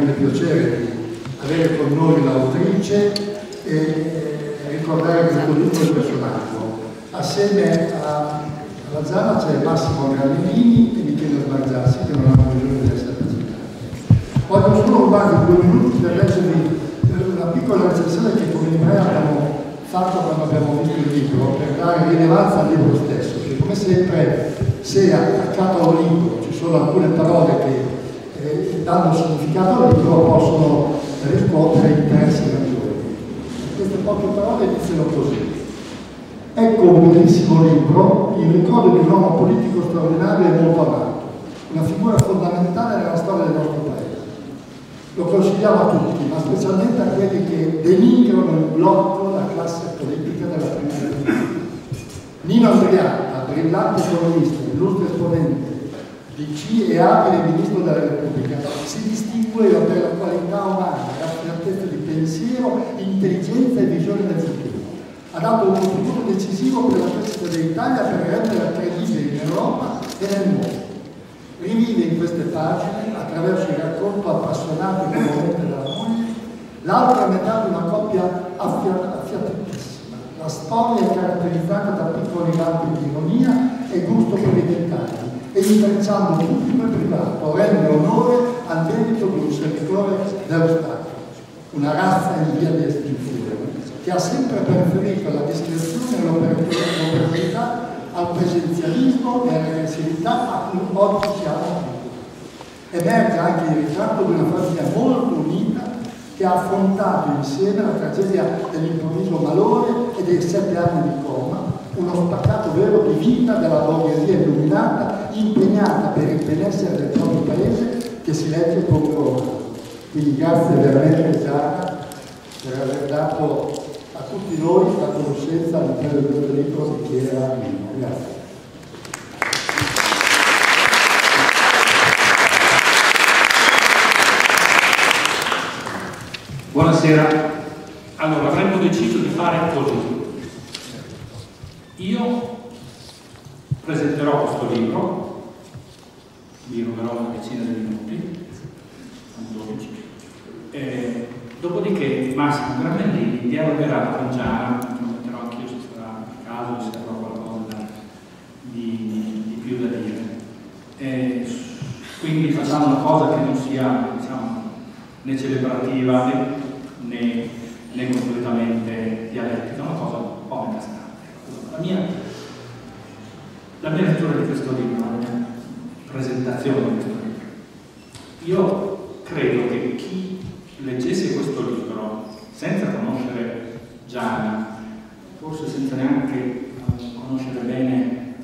grande piacere di avere con noi l'autrice e ricordare questo lungo personaggio. Assieme alla Zana c'è Massimo Gravellini e Michele Sbarzassi che non hanno bisogno di essere presentati. Voglio solo rubare due minuti per leggervi una piccola recensione che come Librea abbiamo fatto quando abbiamo visto il libro per dare rilevanza al libro stesso, che come sempre se attaccato a un libro ci sono alcune parole che eh, danno significato al libro possono riscuotere interessi maggiori. Queste poche parole iniziano così. Ecco un bellissimo libro, il ricordo di un uomo politico straordinario e molto amato, una figura fondamentale nella storia del nostro paese. Lo consigliamo a tutti, ma specialmente a quelli che denigrano in blocco la classe politica della prima. Nino Andriatta, brillante economista, illustre esponente, DC e abile ministro della Repubblica, si distingueva per la qualità umana, raffinatezza di pensiero, intelligenza e visione del futuro. Ha dato un contributo decisivo per la crescita dell'Italia per renderla credibile in Europa e nel mondo. Rivive in queste pagine, attraverso il racconto appassionato e commovente della moglie, l'altra metà di una coppia affiatissima. La storia è caratterizzata da piccoli lampi di ironia e gusto per i dettagli e intrecciando pubblico e privato rende onore al merito di un servitore dello Stato, una razza in via di estinzione, che ha sempre preferito la discrezione e l'operatività al presenzialismo e all'aggressività a cui oggi siamo Emerge anche il ritratto di una famiglia molto unita che ha affrontato insieme la tragedia dell'improvviso malore e dei sette anni di coma, uno spaccato vero di vita della borghesia illuminata impegnata per il benessere del proprio paese che si legge con loro. Quindi grazie veramente Giada per aver dato a tutti noi la conoscenza all'interno del questo libro di chi era Nino. Grazie. Buonasera. Allora, avremmo deciso di fare così. Io presenterò questo libro, vi ruberò una decina di minuti, 12. Eh, dopodiché Massimo Gramellini dialogherà con Gianna, lo metterò anch'io se sarà il caso, se avrò qualcosa di, di, più da dire. Eh, quindi facciamo una cosa che non sia diciamo, né celebrativa né, né, né completamente dialettica, una cosa un po' metastante. La mia la mia lettura di questo libro, mia presentazione. Io credo che chi leggesse questo libro senza conoscere Gianna, forse senza neanche eh, conoscere bene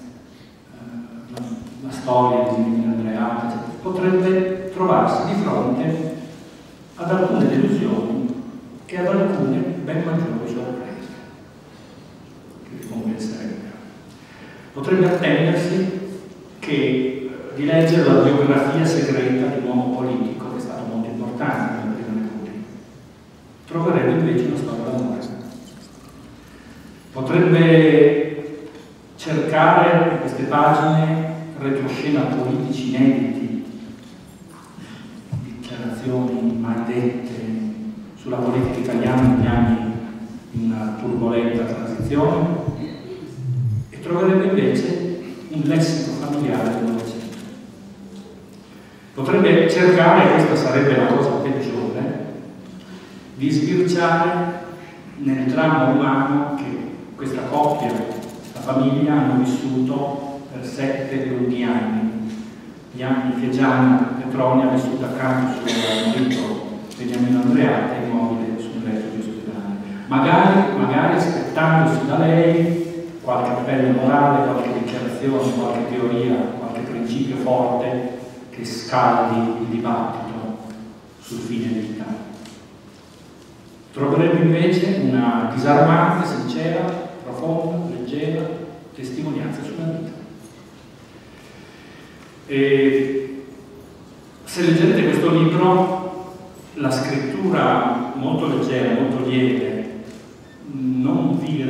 uh, la, la, storia di Andrea, potrebbe trovarsi di fronte ad alcune delusioni e ad alcune ben maggiori sorprese che vi convincerebbero potrebbe attendersi che di leggere la biografia segreta di un uomo politico che è stato molto importante nella prima Repubblica. Troverebbe invece una storia d'amore. Potrebbe cercare in queste pagine retroscena politici inediti, dichiarazioni maledette sulla politica italiana negli anni di una turbolenta transizione, troverebbe un lessico familiare del Novecento. Potrebbe cercare, questa sarebbe la cosa peggiore, di sbirciare nel dramma umano che questa coppia, questa famiglia hanno vissuto per sette lunghi anni, gli anni che Gianna Petroni ha vissuto accanto suo marito Beniamino Andreatta immobile sul letto di ospedale. Magari, magari aspettandosi da lei qualche appello morale, qualche dichiarazione, qualche teoria, qualche principio forte che scaldi il dibattito sul fine vita. Troverebbe invece una disarmante, sincera, profonda, leggera testimonianza sulla vita. E se leggete questo libro, la scrittura molto leggera, molto lieve, non vi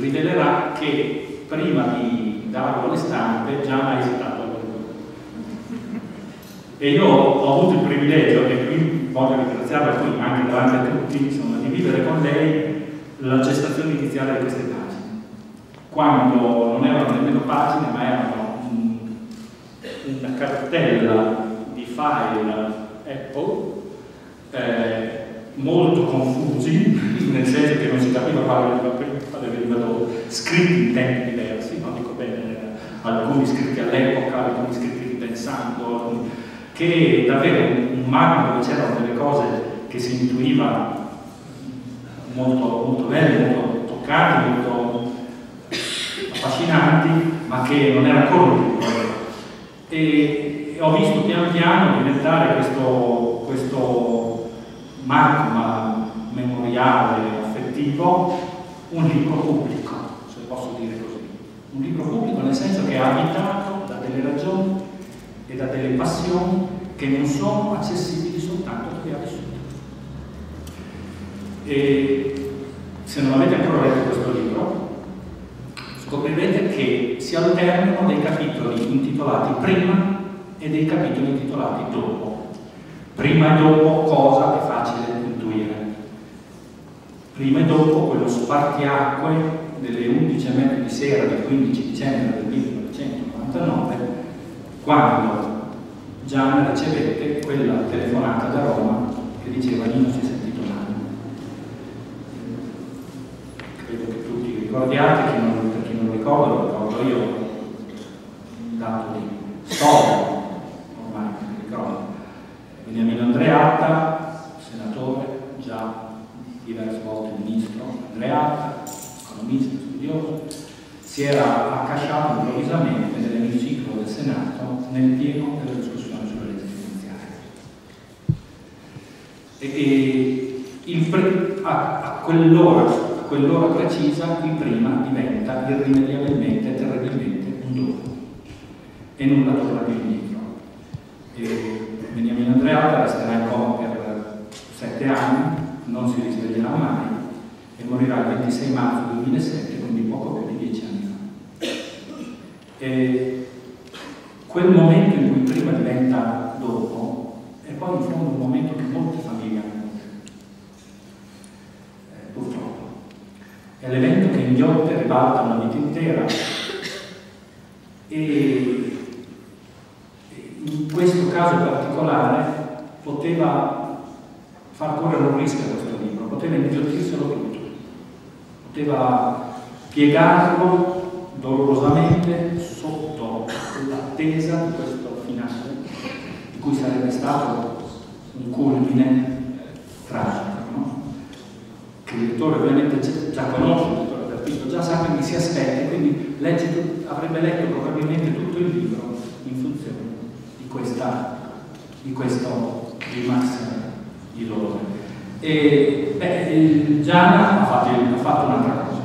rivelerà che prima di darlo alle stampe già ha esitato a E io ho avuto il privilegio, e qui voglio ringraziarla qui anche davanti a tutti, insomma, di vivere con lei la gestazione iniziale di queste pagine, quando non erano nemmeno pagine ma erano un, una cartella di file Apple eh, molto confusi, nel senso che non si capiva quale dopo, scritti in tempi diversi, alcuni scritti all'epoca, alcuni scritti ripensando, che davvero un magma dove c'erano delle cose che si intuiva molto, molto belle, molto toccanti, molto affascinanti, ma che non era ancora un. E, e ho visto piano piano diventare questo, questo magma memoriale, affettivo, un libro pubblico, se posso dire così. Un libro pubblico nel senso che è abitato da delle ragioni e da delle passioni che non sono accessibili soltanto a chi ha vissuto. E se non avete ancora letto questo libro, scoprirete che si alternano dei capitoli intitolati prima e dei capitoli intitolati dopo. Prima e dopo cosa è facile intuire. Prima e dopo quello spartiacque delle 11.30 di sera del 15 dicembre del 1999, quando Gian ricevette quella telefonata da Roma che diceva Nino si è sentito male. Credo che tutti ricordiate, chi non, chi non ricorda ricordo io, dato di storia, ormai non ricordo. Beniamino Andreatta, senatore, già diverse volte ministro Andreatta, economista, studioso, si era accasciato improvvisamente nell'emiciclo del Senato nel pieno della discussione sulle leggi finanziarie. E, e il, a, a quell'ora quell'ora precisa il prima diventa irrimediabilmente terribilmente un dopo e nulla torna più indietro. Beniamino Andreatta resterà in coma per sette anni, non si risveglierà mai e morirà il 26 marzo 2007, quindi poco più di dieci anni fa. E quel momento in cui prima diventa dopo è poi in fondo un momento che molte famiglie hanno eh, purtroppo. È l'evento che inghiotte e ribalta una vita intera e in questo caso particolare poteva far correre un rischio a questo inghiottirselo tutto, poteva piegarlo dolorosamente sotto l'attesa di questo finale, di cui sarebbe stato un culmine tragico, no? che il lettore ovviamente già conosce, il lettore visto, già sa che si aspetta, quindi legge, avrebbe letto probabilmente tutto il libro in funzione di, questa, di questo rimassimo di dolore. E beh, Gianna ha fatto, ha fatto un'altra cosa,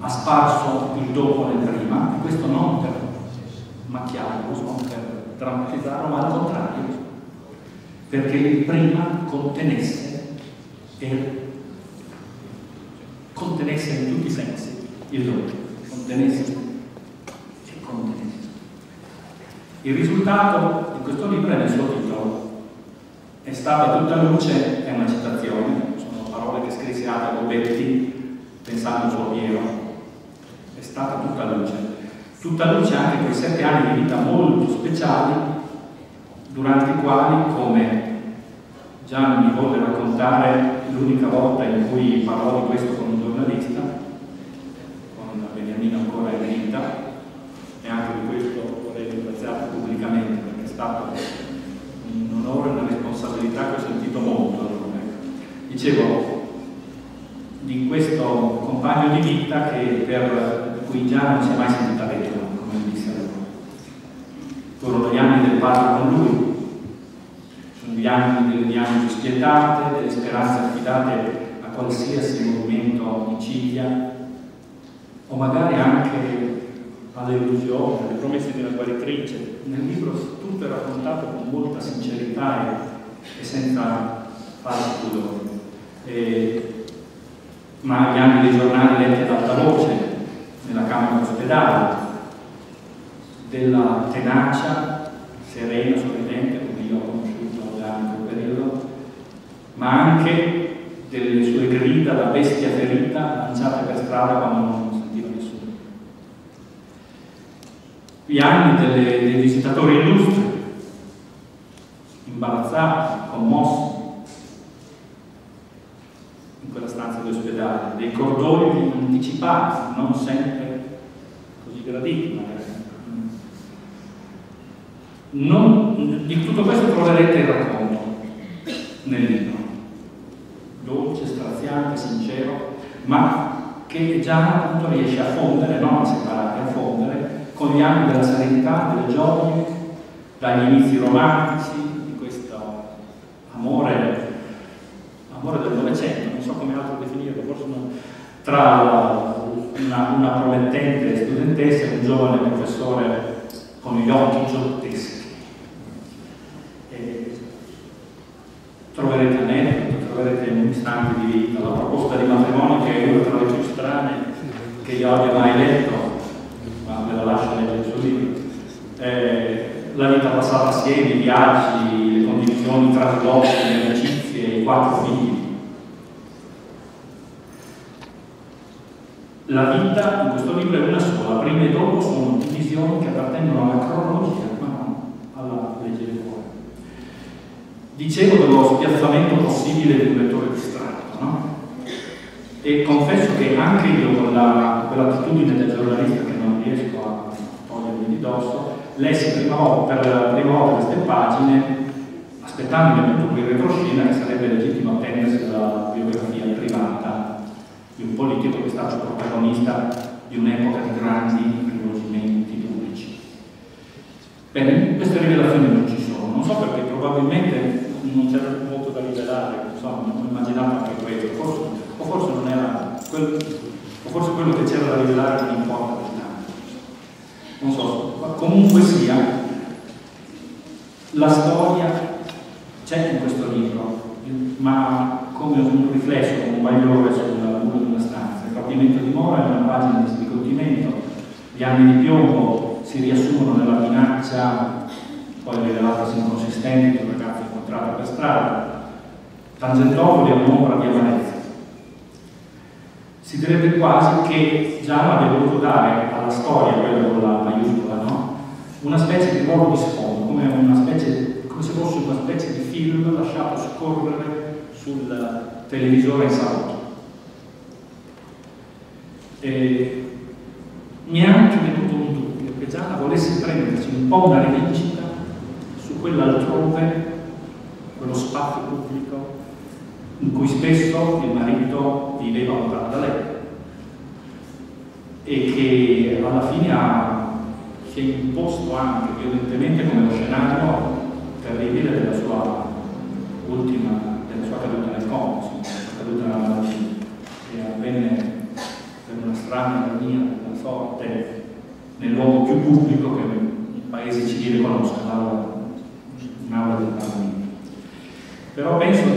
ha sparso il dopo nel prima, e questo non per macchiarlo, non per drammatizzarlo, ma al contrario, perché il prima contenesse e contenesse in tutti i sensi il dopo, contenesse e contenesse. Il risultato di questo libro è nel suo titolo. È stata tutta luce, è una sono Ada Gobetti pensando al suo Piero. È stata tutta luce. Tutta luce anche quei sette anni di vita molto speciali, durante i quali, come Gian mi volle raccontare l'unica volta in cui parlò di questo con un giornalista, con Beniamino ancora in vita, e anche di questo vorrei ringraziarlo pubblicamente perché è stato un onore e una responsabilità che ho sentito molto. Dicevo di questo compagno di vita che per cui già non si è mai sentita vedova, come disse lui. Furono gli anni del padre con lui, sono gli anni delle diagnosi spietate, delle speranze affidate a qualsiasi movimento in ciglia, o magari anche alle illusioni, alle promesse di una guaritrice. Nel libro tutto è raccontato con molta sincerità e, e senza falso pudore. Ma gli anni dei giornali letti ad alta voce, nella camera d'ospedale, della tenacia serena, sorridente, come io ho conosciuto già in quel periodo, ma anche delle sue grida da bestia ferita lanciate per strada quando non sentiva nessuno. Gli anni delle, dei visitatori illustri, imbarazzati, commossi, in quella stanza di ospedale, dei cordoni anticipati, non sempre così graditi magari. Non, di tutto questo troverete il racconto nel libro, dolce, straziante, sincero, ma che già appunto riesce a fondere, non a separare, a fondere con gli anni della serenità, delle gioie, dagli inizi romantici, di questo amore, amore del Novecento, non so come altro definirlo, forse non, tra promettente studentessa e un giovane professore con gli occhi giotteschi. troverete aneddoti, troverete un istante di vita, la proposta di matrimonio che è una tra le più strane che io abbia mai letto, ma me la lascio leggere suo libro. Eh, la vita passata assieme, i viaggi, le condivisioni traslotte, le amicizie, i quattro figli. La vita in questo libro è una sola, prima e dopo sono divisioni che appartengono alla cronologia, ma non alla legge del cuore. Dicevo dello spiazzamento possibile di un lettore distratto, no? E confesso che anche io con la, quell'attitudine del giornalista che non riesco a togliermi di dosso, lessi prima per la prima volta queste pagine aspettandomi appunto quel retroscena che sarebbe legittimo attendersi dalla biografia privata di un politico che è stato protagonista di un'epoca di grandi rivolgimenti pubblici. Bene, queste rivelazioni non ci sono, non so perché probabilmente non c'era molto da rivelare, insomma, ho immaginato anche questo, forse, o forse non era quel, o forse quello che c'era da rivelare non importa più tanto. Non so, ma comunque sia, la storia c'è in questo libro, ma come un riflesso, un bagliore una rapimento di Mora è una pagina di sbigottimento, gli anni di piombo si riassumono nella minaccia poi rivelatasi inconsistente di un ragazzo incontrato per strada, Tangentopoli è un'ombra di amarezza. Si direbbe quasi che Già abbia voluto dare alla storia, quella con la maiuscola, no? una specie di ruolo di sfondo, come, specie, come se fosse una specie di film lasciato scorrere sul televisore in salotto. E mi è anche venuto un dubbio che Gianna volesse prenderci un po' una rivincita quell'altrove, quello spazio pubblico in cui spesso il marito viveva lontano da lei e che alla fine ha, si è imposto anche violentemente come lo scenario terribile della sua ultima, della sua caduta nel sua caduta che avvenne strana ironia della sorte nel luogo più pubblico che il paese civile conosca, un'aula del Parlamento. Però penso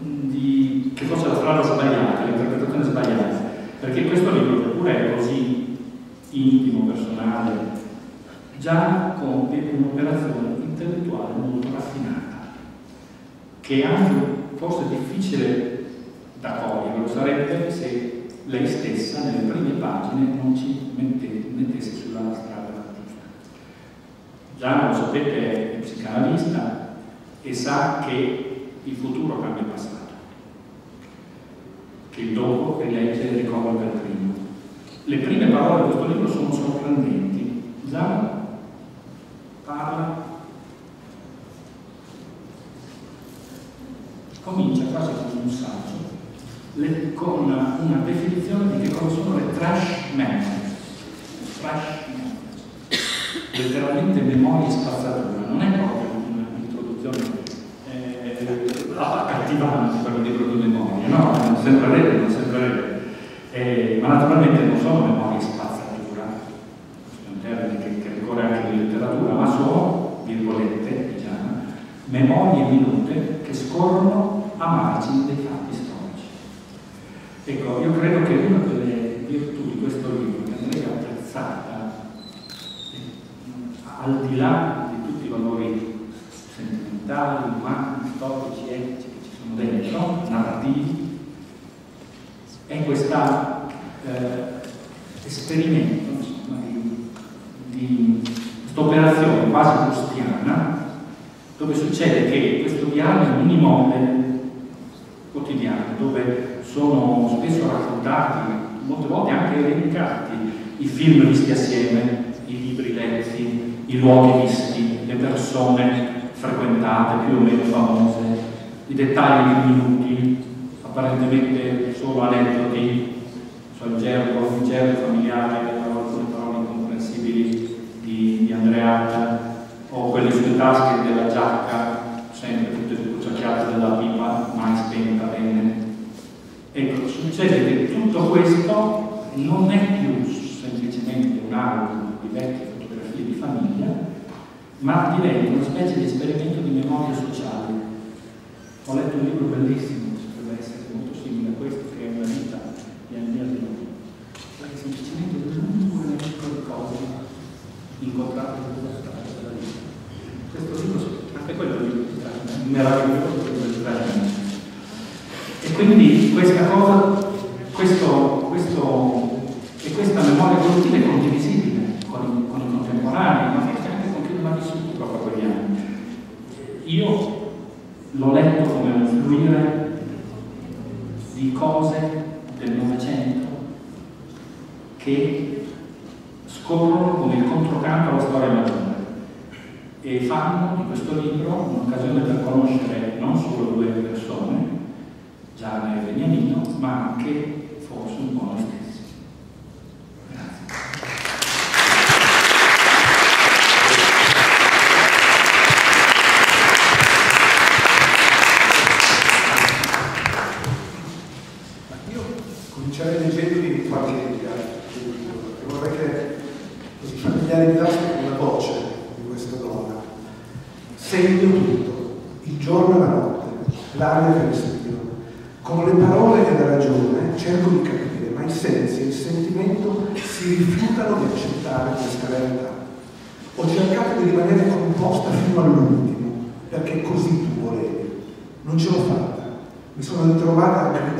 di, che fosse la strada sbagliata, l'interpretazione sbagliata, perché questo libro, che pure è così intimo, personale, già compie un'operazione intellettuale molto raffinata, che è anche forse difficile da cogliere, lo sarebbe se lei stessa nelle prime pagine non ci mettesse sulla strada Già lo sapete è psicanalista e sa che il futuro cambia il passato, che il dopo rilegge e ricorda il primo. Le prime parole di questo libro sono sorprendenti. Già parla, comincia quasi con un saggio, le, con una, definizione di che cosa sono le trash memories. Trash letteralmente memoria spazzatura, non è proprio un'introduzione eh, accattivante per un libro di memoria, no? Non sempre vero, non sempre vero. Eh, ma naturalmente non sono memoria e spazzatura, è un termine che, che ricorre anche in letteratura, ma sono, virgolette, diciamo, memorie minute che scorrono a margine dei fatti. Ecco, io credo che una delle virtù di questo libro che andrei apprezzata al di là di tutti i valori sentimentali, umani, storici, etici che ci sono dentro, narrativi, è questo eh, esperimento insomma, di, di questa operazione quasi cristiana dove succede che questo dialogo minimo quotidiano, dove sono spesso raccontati, molte volte anche elencati, i film visti assieme, i libri letti, i luoghi visti, le persone frequentate, più o meno famose, i dettagli di minuti, apparentemente solo aneddoti, so, il gergo, il gergo familiare, alcune parole incomprensibili di, di Andreatta, o quelle sulle tasche della giacca, sempre tutte sbucciacchiate dalla pipa, mai spenta bene. Ecco, succede che tutto questo non è più semplicemente un album di vecchie fotografie di famiglia, ma diventa una specie di esperimento di memoria sociale. Ho letto un libro bellissimo, potrebbe essere molto simile a questo, che è una vita di Andrea Di È semplicemente elenco di cose incontrate sulla strada della vita. Questo libro, anche quello è un libro meraviglioso, E quindi questa cosa, questo,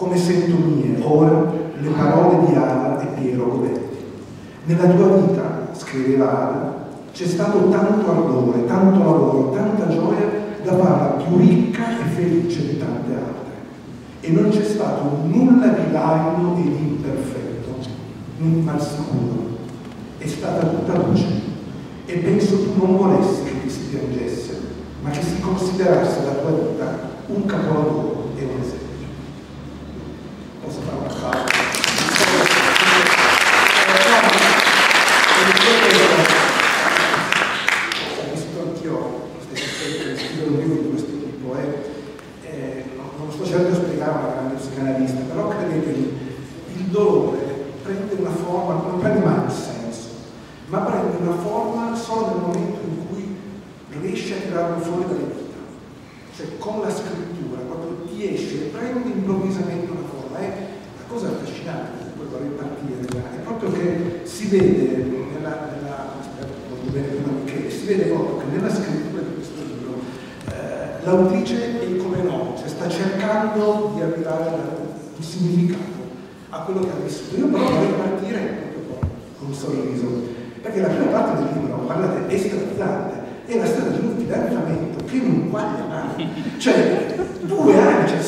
come sento mie ora le parole di Ada e Piero Gobetti. Nella tua vita, scriveva Ada, c'è stato tanto ardore, tanto lavoro, tanta gioia da farla più ricca e felice di tante altre. E non c'è stato nulla di laido e di imperfetto, ma al sicuro. È stata tutta luce. E penso tu non volessi che ti si piangesse, ma che si considerasse la tua vita un capolavoro e un esempio. Спасибо.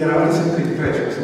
there are other scientific pressures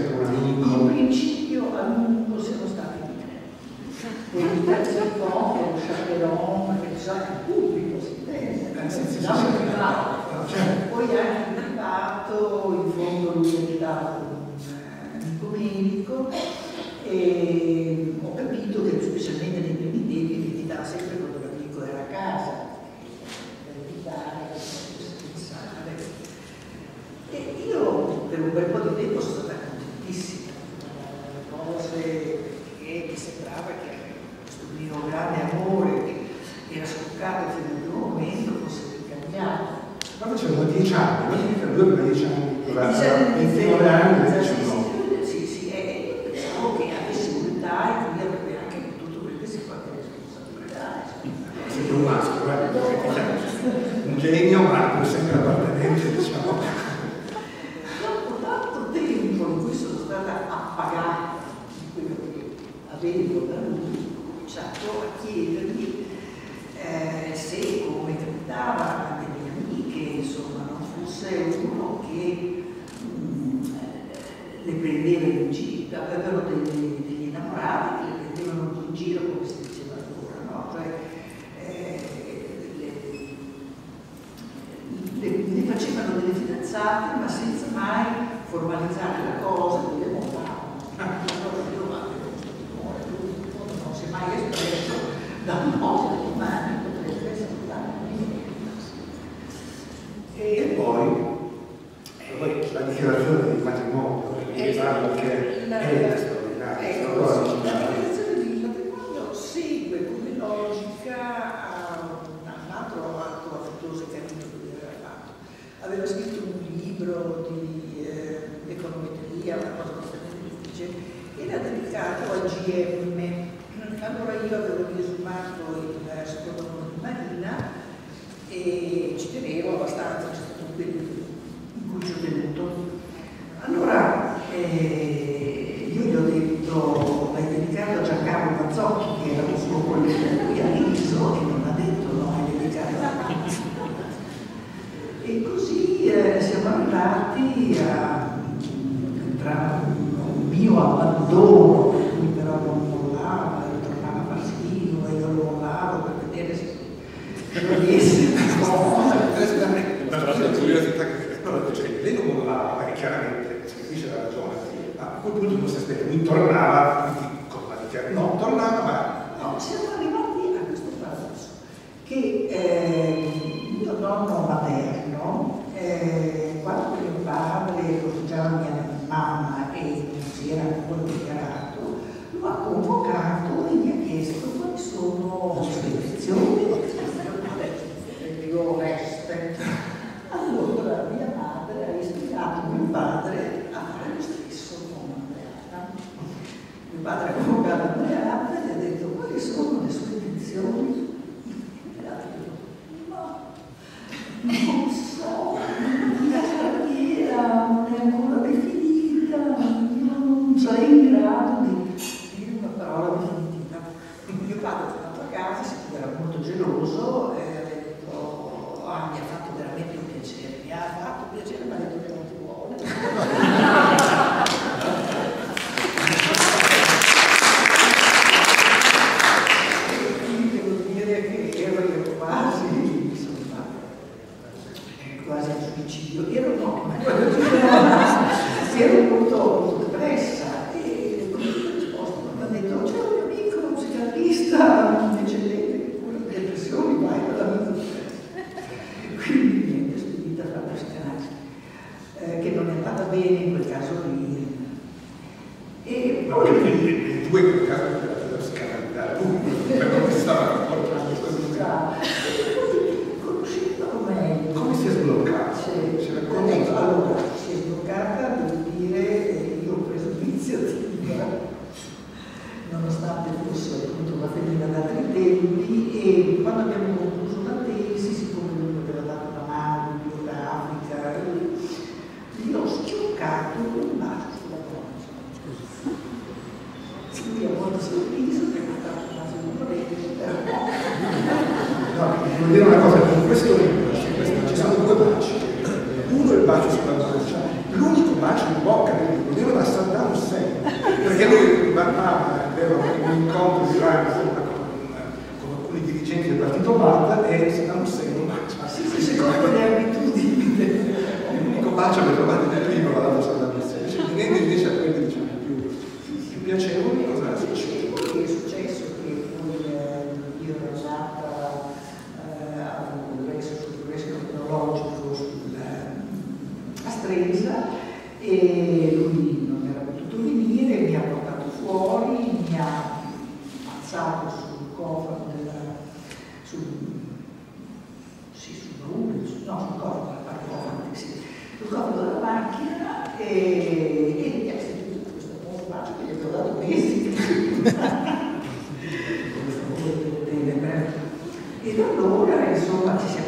aveva scritto un libro di eh, econometria, una cosa semplice, era dedicato a GM. Allora io avevo riesumato il secondo nome di Marina e ci tenevo abbastanza ero io quasi, insomma, quasi al suicidio. Io Ero no, ma いろんなオーラへ昇華して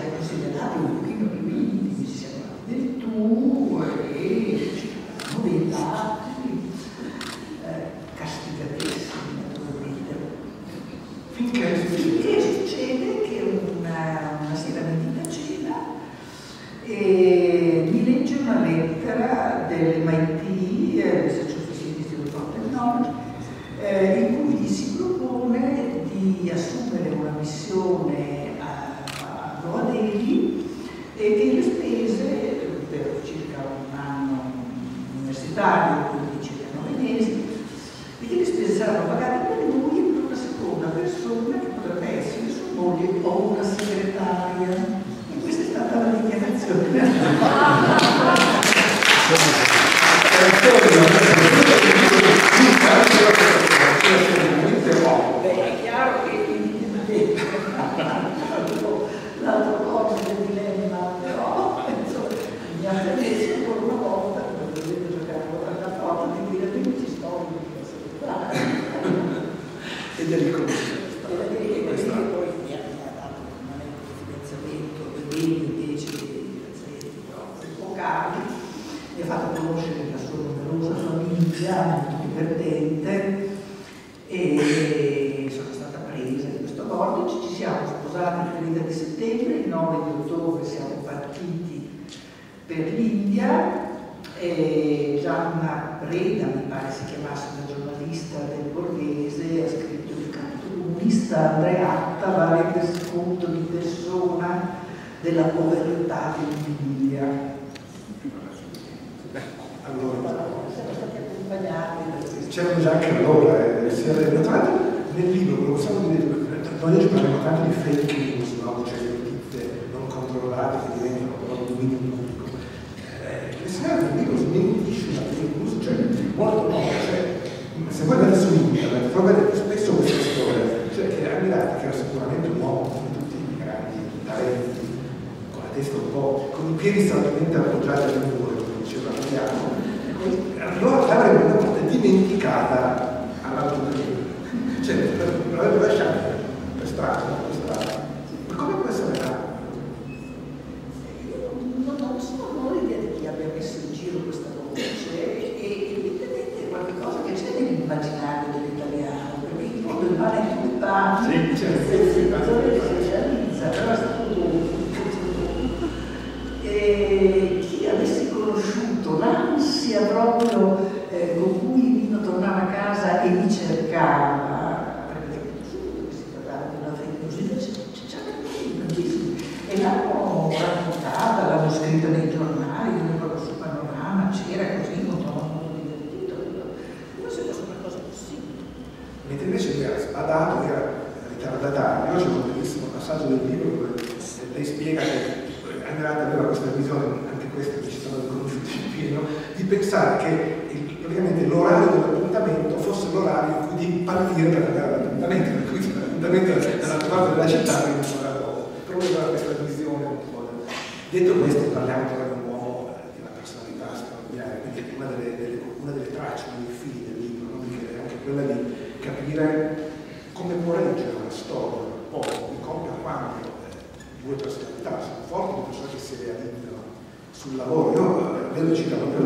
c'erano già anche allora, eh, si era, nel libro, non, dire, non parliamo tanto di fake news, no? cioè,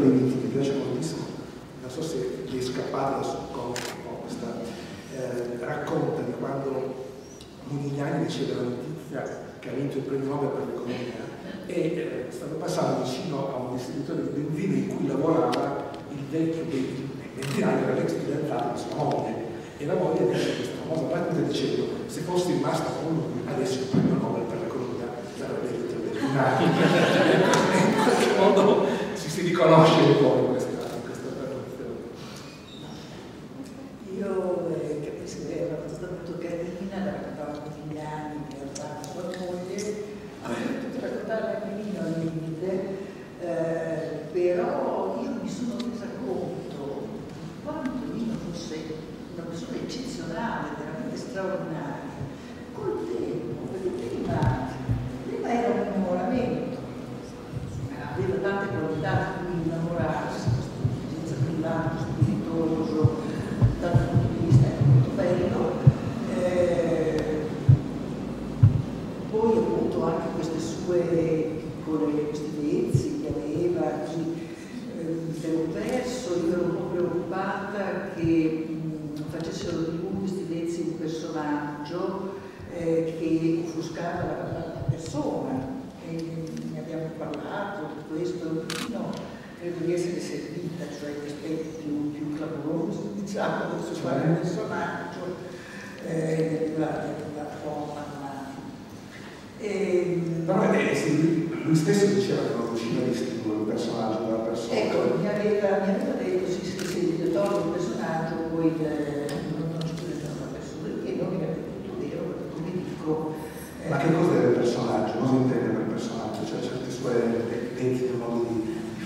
dei miti che piace moltissimo, non so se gli è scappato da suo corpo questa, eh, racconta di quando Modigliani riceve la notizia che ha vinto il premio Nobel per l'economia e eh, stava passando vicino a un distributore di benzina in cui lavorava il vecchio benzinaio, era l'ex fidanzato di sua moglie. E la moglie dice questa famosa battuta dicendo se fossi rimasto con lui adesso il premio Nobel per l'economia sarebbe il del in qualche modo si riconosce il.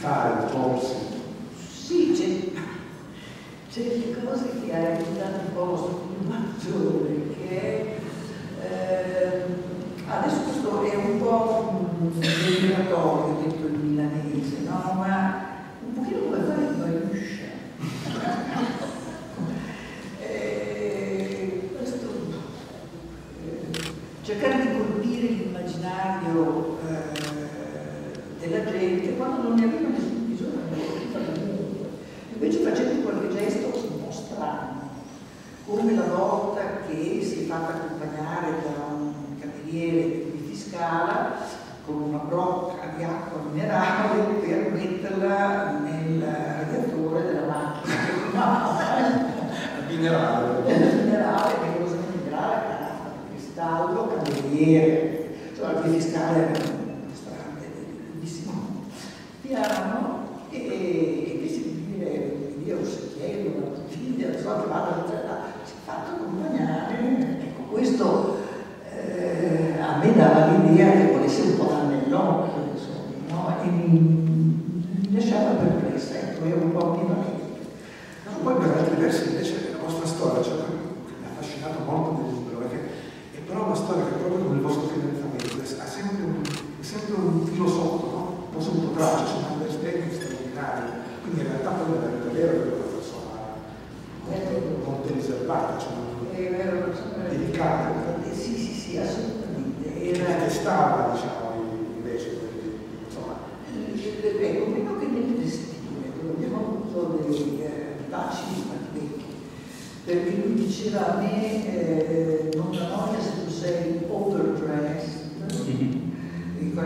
fare forse? Sì, c'è certe cose che ha aiutato un po' più maggiore, che eh, adesso questo è un po' un migratorio detto il milanese, no? ma un pochino come fare in Mariuscia.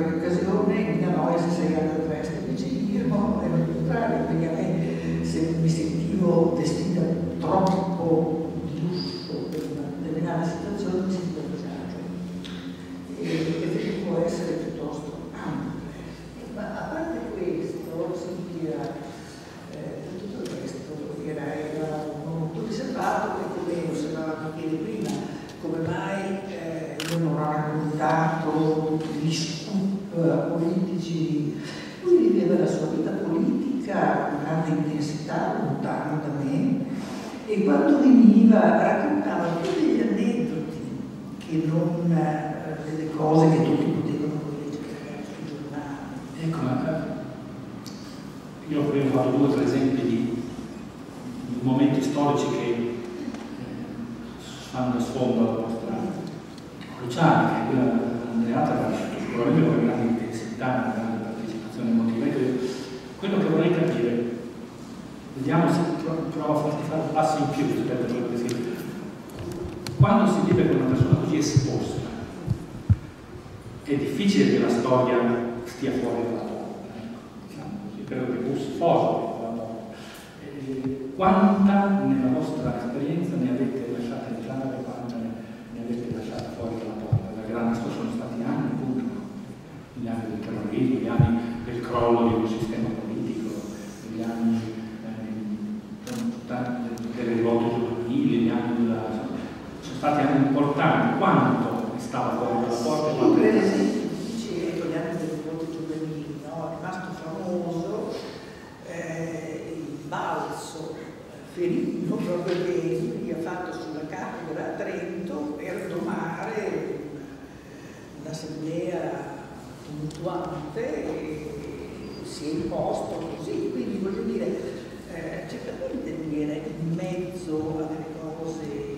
quell'occasione da noi si sei andato presto, invece io non ero il contrario, perché a me se mi si un'assemblea puntuante e si è imposto così, quindi voglio dire, eh, cercando di intervenire in mezzo a delle cose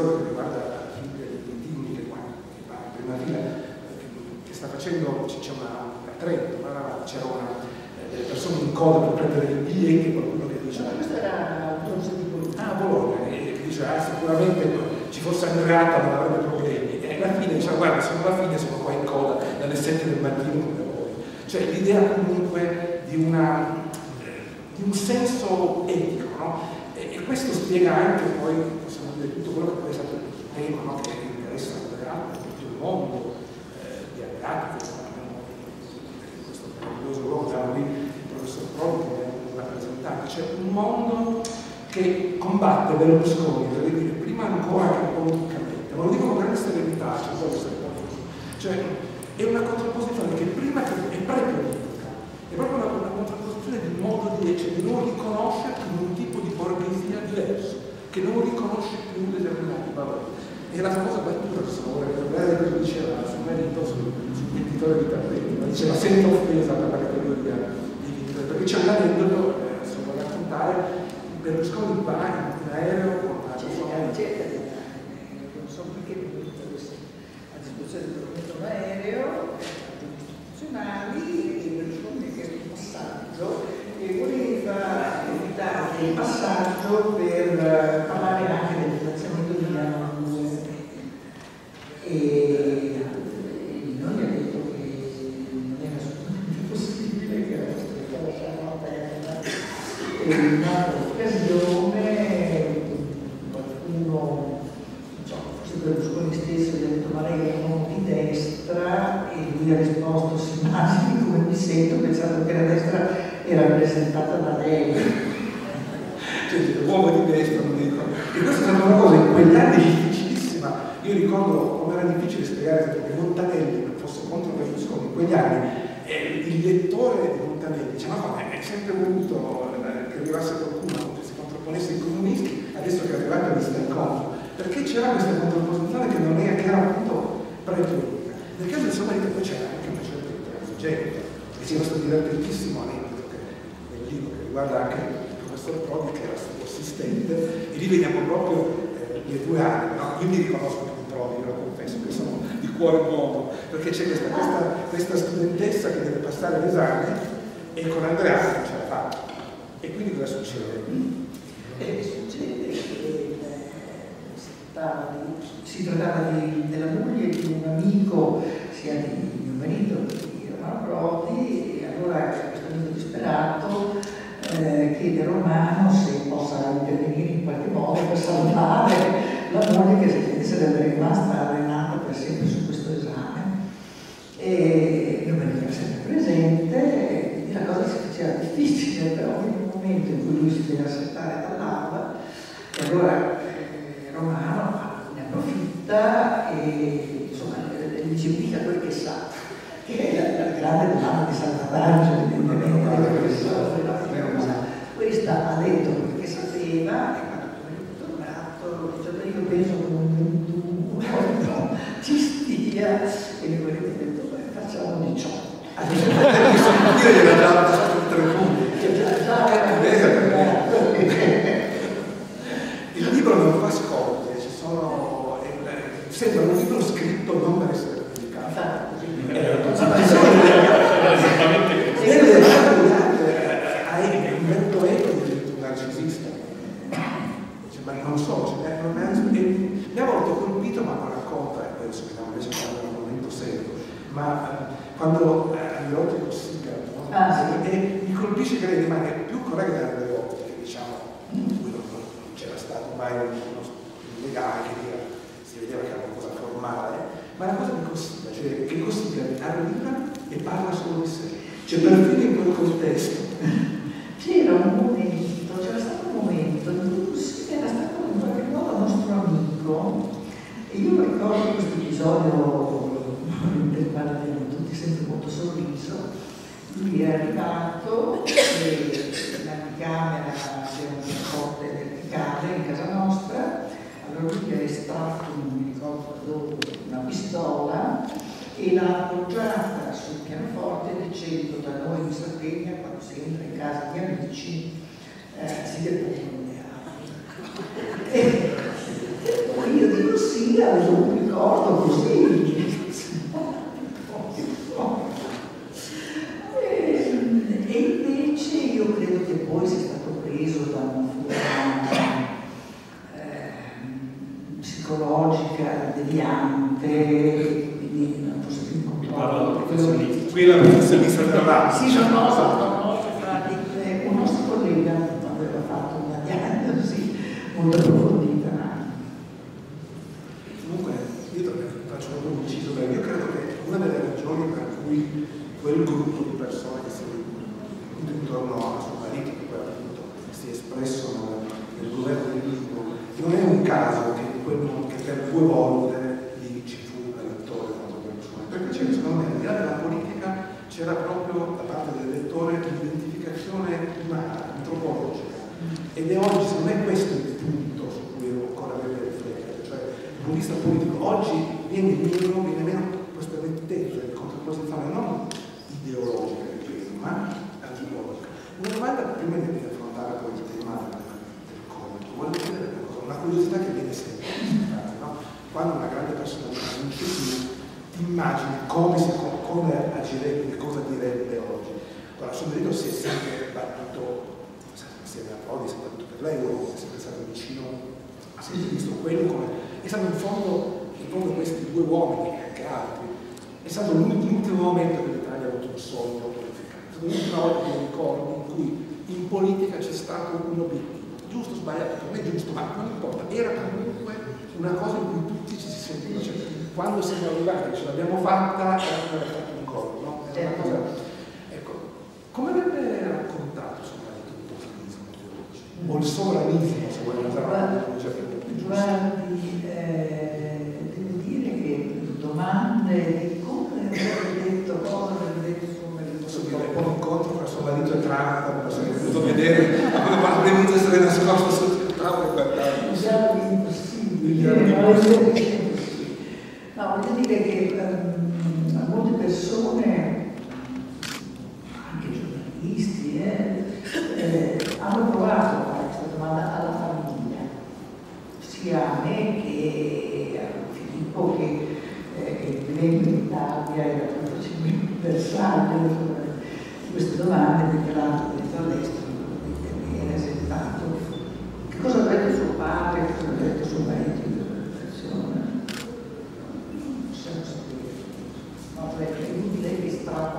episodio che riguarda la figlia di Timmy che qua, che va in prima fila, che, sta facendo, c'è una, a Trento, c'era una, eh, delle persone in coda per prendere i biglietti, qualcuno che dice... Ma questo era corso di Bologna. Ah, Bologna, e dice, ah, sicuramente ci fosse Andreata non avrebbe problemi. E alla fine dice, guarda, sono alla fine, sono qua in coda dalle 7 del mattino come voi. Cioè l'idea comunque di, una, di un senso etico, no? E, questo spiega anche poi, possiamo dire, tutto quello che poi è stato il tema no? che interessa Andreata, tutto il mondo eh, di Andreata, questo meraviglioso uomo da lui, il professor Prodi, che è un rappresentante, c'è un mondo che combatte Berlusconi, per dire, prima ancora che politicamente, ma lo dico con grande serenità, cioè, cioè è una contrapposizione che prima che è pre-politica, è proprio una, una contrapposizione di modo di cioè di non riconoscere un tipo di borghesia diverso, che non riconosce più determinati valori. E la famosa battuta, non vuole ricordare cosa diceva suo marito, sul, sul venditore di tappeti, ma diceva senza offesa per la categoria di venditore, perché c'è un aneddoto, eh, se vuole raccontare, Berlusconi va in aereo con una cerca, cerca di non so perché a disposizione del documento un aereo istituzionali e Berlusconi ha chiesto un passaggio e voleva evitare il passaggio per parlare anche del finanziamento di Milano 2 e noi gli ha detto che non era assolutamente possibile che era costretto a lasciare la terra e in un'altra occasione qualcuno, diciamo, forse Berlusconi stesso gli ha detto ma lei è un uomo di destra e lui ha risposto sì immagini come mi sento pensando che la destra era rappresentata da lei. Cioè, l'uomo di destra non dico. E questa è una cosa in quegli anni difficilissima. Io ricordo come era difficile spiegare che Montanelli fosse contro Berlusconi in quegli anni. E il lettore di Montanelli diceva ma come è sempre voluto che arrivasse qualcuno che si contrapponesse ai comunisti, adesso che è arrivato mi sta incontro. Perché c'era questa contrapposizione che non era, che era appunto pre-politica. Nel caso del suo marito poi c'era anche una certa intransigenza. E c'è questo divertentissimo aneddoto nel libro che riguarda anche professor Prodi che era suo assistente, e lì vediamo proprio eh, le due anime, no? Io mi riconosco più Prodi, lo confesso, che sono di cuore nuovo, perché c'è questa, questa, questa studentessa che deve passare l'esame e con Andrea non ce l'ha fatta. E quindi cosa succede? E succede che eh, si trattava di, della moglie di un amico, sia di mio marito di Romano Prodi, e allora questo amico disperato eh, chiede a Romano se possa intervenire in qualche modo per salvare la moglie che sarebbe rimasta allenata per sempre su questo esame. E marito era sempre presente, e la cosa si faceva difficile, però nel momento in cui lui si deve aspettare dall'aula, e allora eh, Romano ne approfitta e insomma dice quel che sa, che è la, la grande domanda di salvataggio evidentemente del professore, no? Ha detto perché sapeva e quando è tornato dice io penso che un 21 ci stia e mi volete detto beh, facciamo 18. Io gliela già passato tre punti. Il libro non fa scolte, ci sono, è, sembra un libro scritto non per essere pubblicato. Umberto Eco diventa un narcisista. Ma non so, cioè, non è, mi ha molto colpito, ma non adesso vediamo invece parlare un momento serio, ma quando Andreotti lo no? ah, sì. e mi colpisce che lei rimane più collega di Andreotti, che diciamo, lui non, non c'era stato mai uno legale che era, si vedeva che era una cosa formale, ma una cosa di Cossiga, cioè che Cossiga arriva e parla solo di sé, cioè perfino in quel contesto. E io ricordo questo episodio, interparliamo tutti sempre molto sorriso, lui è arrivato e l'anticamera c'era una corte verticale in casa nostra, allora lui ha estratto, non mi ricordo dove, una pistola e l'ha appoggiata sul pianoforte dicendo da noi in Sardegna quando si entra in casa di amici eh, si depongono le armi. Italia, non mi c'era proprio da parte del lettore un'identificazione umana, antropologica. Ed è oggi, secondo me, questo il punto su cui occorre avere riflettere, cioè il buddista politico. Oggi viene meno, viene meno questa nettezza di contrapposizione non ideologica, ripeto, ma antropologica. Una domanda che prima di affrontare con il tema del, del conto, voglio chiedere una cosa, una curiosità che viene sempre no? quando una grande persona non c'è più, ti immagini come, si, come facile e cosa direbbe oggi. Allora, suo si è sempre battuto, insieme a Prodi, si è battuto per l'euro, è sempre stato vicino, ha sempre visto quello come... È stato in fondo, in fondo questi due uomini e anche altri, è stato l'ultimo momento che l'Italia ha avuto un sogno politico, è stata l'ultima volta che mi ricordo in cui in politica c'è stato un obiettivo giusto o sbagliato, per me è giusto, ma non importa, era comunque una cosa in cui tutti ci si sentiva, cioè, quando siamo arrivati, ce l'abbiamo fatta, era una cosa... Ecco, ecco, come avrebbe raccontato soprattutto l'umanismo teologico? O il sovranismo, se vogliamo usare un certo? Guardi, eh, devo dire che domande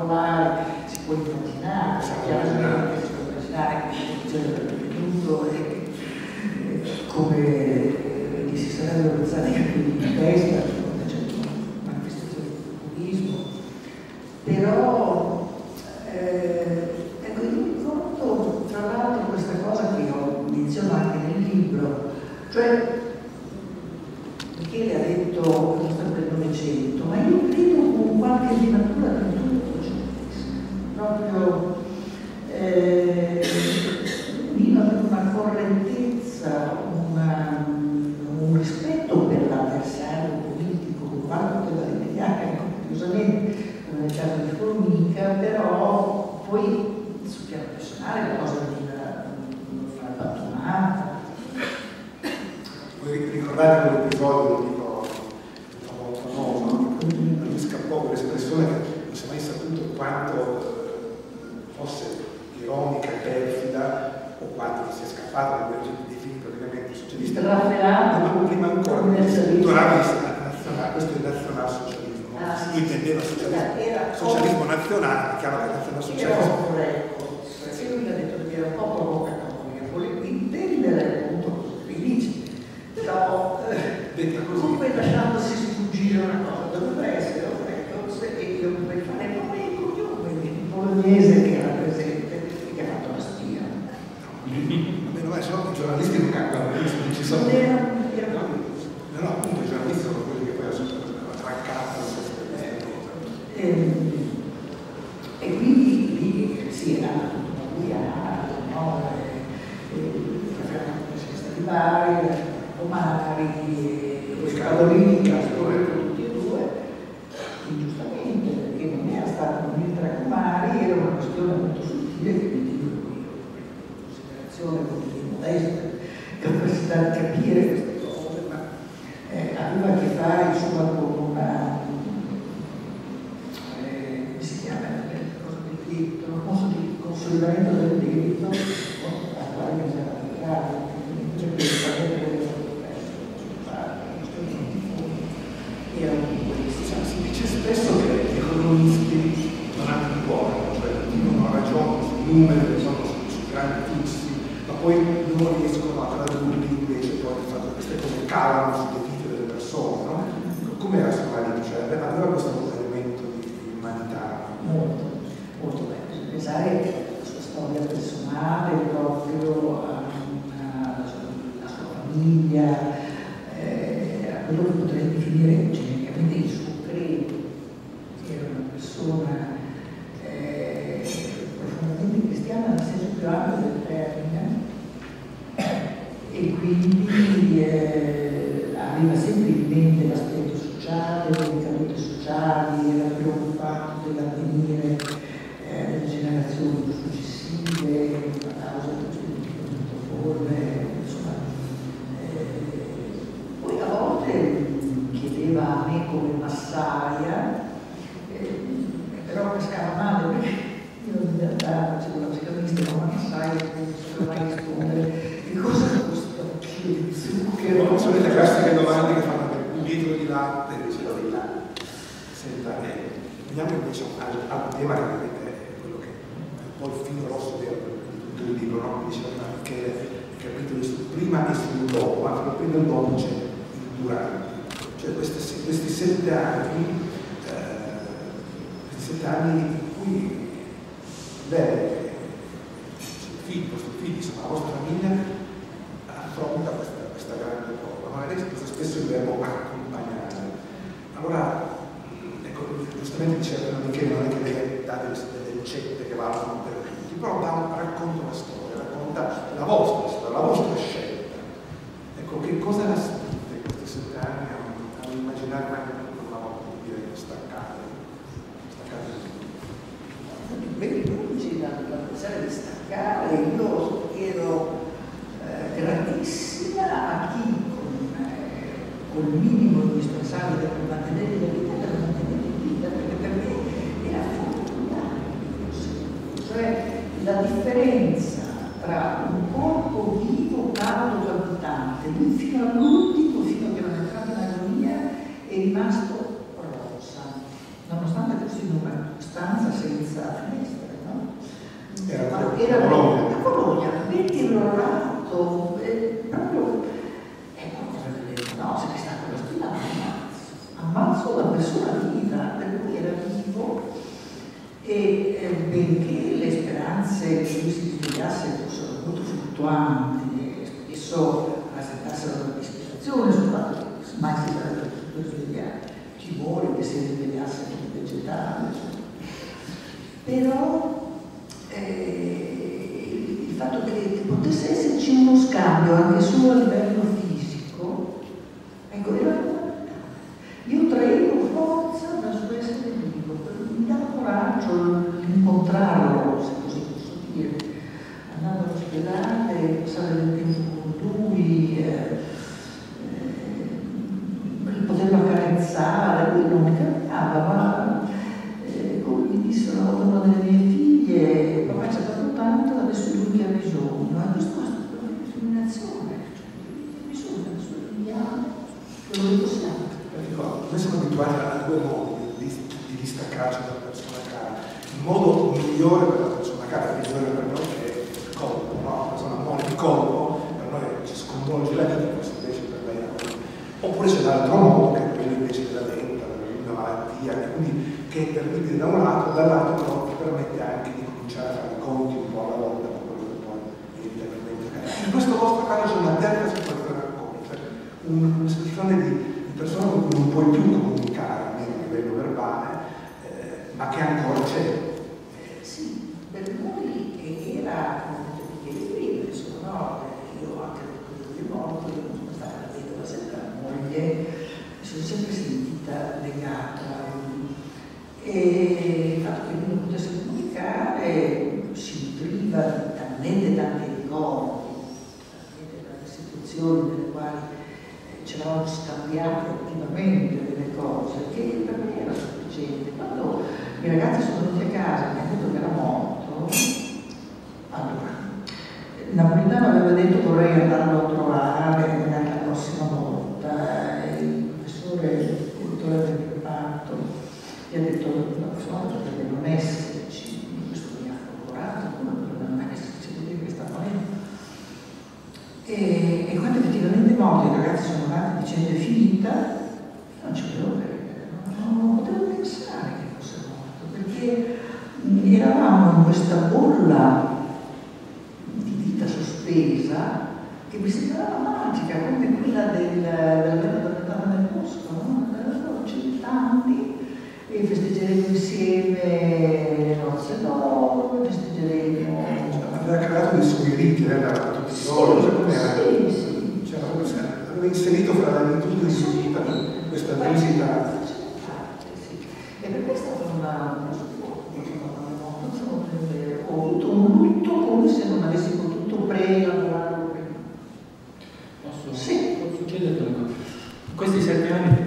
particolari, si può immaginare, chiaramente si può immaginare cioè, tutto e come eh, gli si sarebbero alzati i in testa. y, eh, pues, calóricas, correcto. prima istituto dopo, ma prima e dopo c'è il durante. Cioè questi, questi sette anni, eh, questi sette anni in cui bene, perché eravamo in questa bolla di vita sospesa che mi sembrava magica, come quella del, della donna del Bosco, no? Avevamo 100 e festeggeremo insieme le nozze d'oro, festeggeremo... Eh, cioè, aveva creato dei suoi riti, era tutti i soldi, sì, sì. Cioè, aveva inserito fra le virtù di vita questa densità. E per me è stata una lei lavorava. Posso, sì. posso chiederti una cosa? Questi sette anni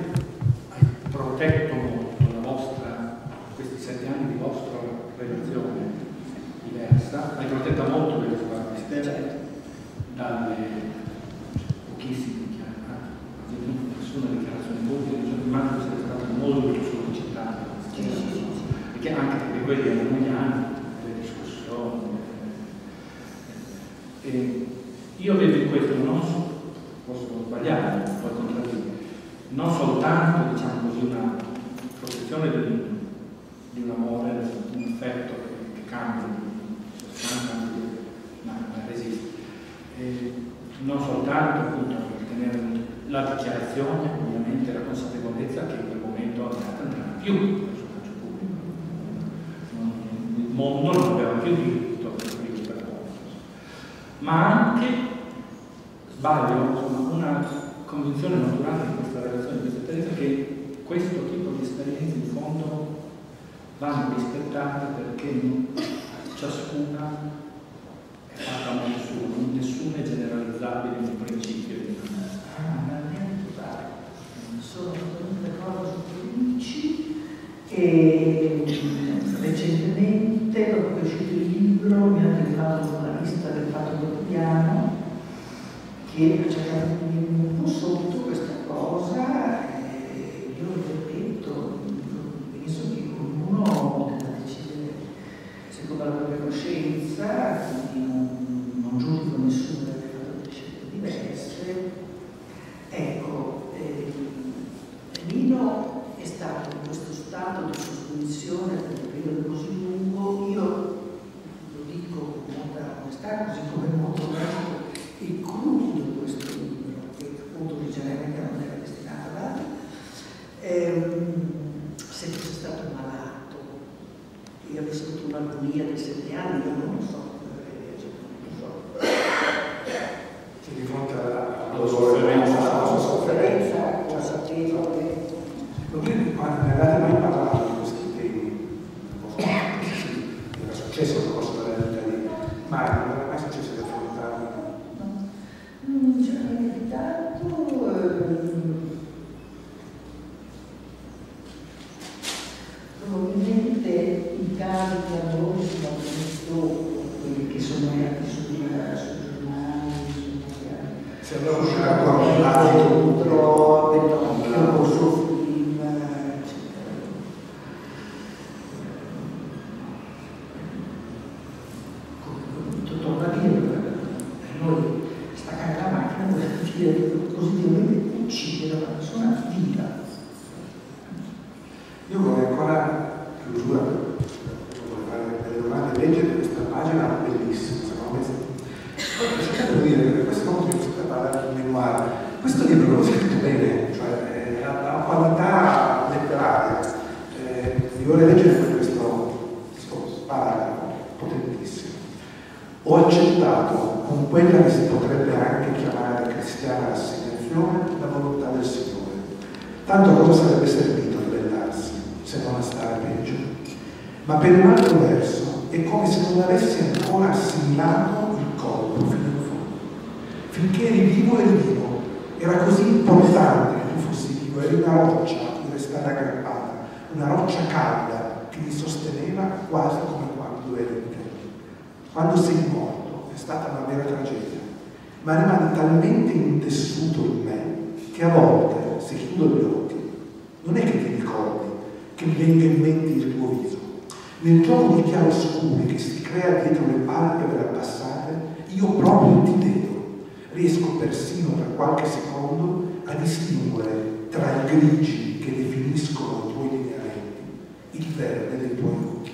che ehm, recentemente, che è uscito il libro, mi hanno fatto una lista del fatto quotidiano che quella che si potrebbe anche chiamare cristiana rassegnazione, la volontà del Signore. Tanto cosa sarebbe servito ribellarsi se non a stare peggio? Ma per un altro verso è come se non avessi ancora assimilato il corpo fino in fondo. Finché eri vivo eri vivo, era così importante che tu fossi vivo, eri una roccia a cui restare aggrappata, una roccia calda che ti sosteneva quasi come quando eri in te. Quando sei morto è stata una vera tragedia, ma rimane talmente intessuto in me che a volte, se chiudo gli occhi, non è che ti ricordi che mi venga in mente il tuo viso. Nel gioco di chiaroscuri che si crea dietro le palpebre abbassate, io proprio ti vedo. Riesco persino per qualche secondo a distinguere tra i grigi che definiscono i tuoi lineamenti il verde dei tuoi occhi.